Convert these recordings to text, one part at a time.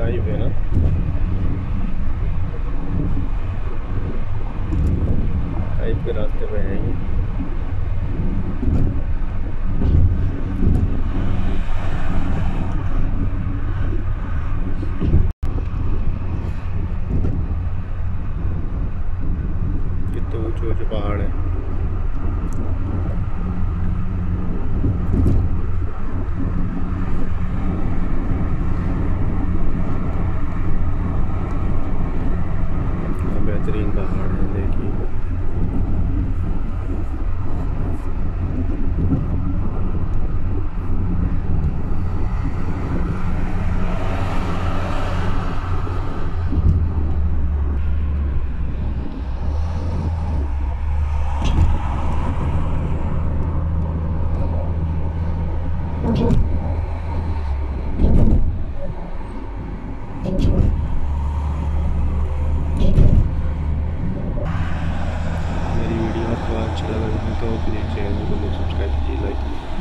Drive है। ना drive के रास्ते पे है ये ऊँचे ऊँचे पहाड़ हैं। बेहतरीन पहाड़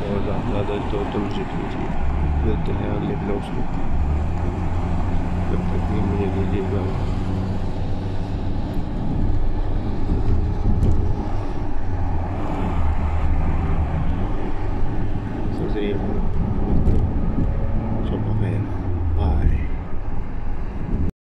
और ज़्यादा तो तुम से कीजिए मिलते हैं अगले ब्लॉग्स में। तब तक मुझे दीजिएगा।